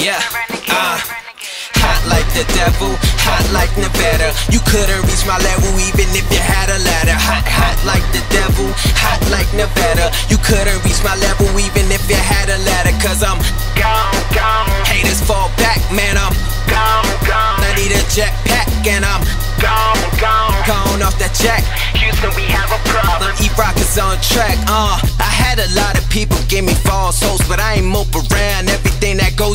Yeah, uh, hot like the devil, hot like Nevada. You couldn't reach my level even if you had a ladder. Hot, hot like the devil, hot like Nevada. You couldn't reach my level even if you had a ladder. Cause I'm Gone, gone, haters fall back, man. I'm gone, gone, I need a jetpack and I'm gone, gone. gone off that jack. Houston, we have a problem. E-Roc is on track, uh I had a lot of people give me false hopes But I ain't mope around,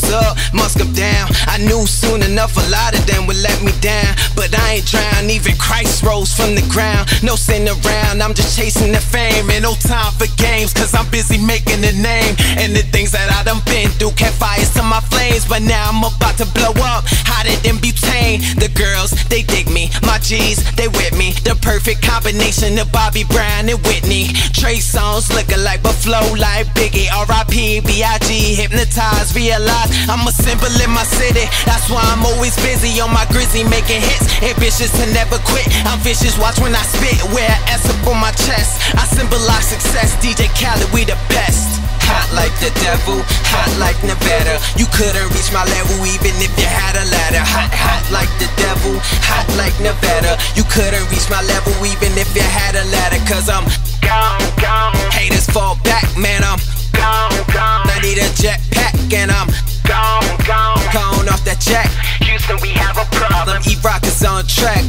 up must come down. I knew soon enough a lot of them would let me down. But I ain't drowned, even Christ rose from the ground. No sin around, I'm just chasing the fame. And no time for games, cause I'm busy making a name. And the things that I done been through kept fires to my flames. But now I'm about to blow up, hotter than butane. The girls, they dig me, my G's, they with me. The perfect combination of Bobby Brown and Whitney. Trey Songz looking like but flow like Biggie R.I.P. B.I.G. Hypnotized, realize I'm a symbol in my city That's why I'm always busy on my grizzy making hits Ambitious to never quit I'm vicious, watch when I spit Wear an S up on my chest I symbolize success DJ Khaled, we the best Hot like the devil, hot like Nevada. You couldn't reach my level even if you had a ladder. Hot, hot like the devil, hot like Nevada. You couldn't reach my level even if you had a ladder. Cause I'm Gone, gone, haters fall back, man. I'm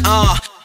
uh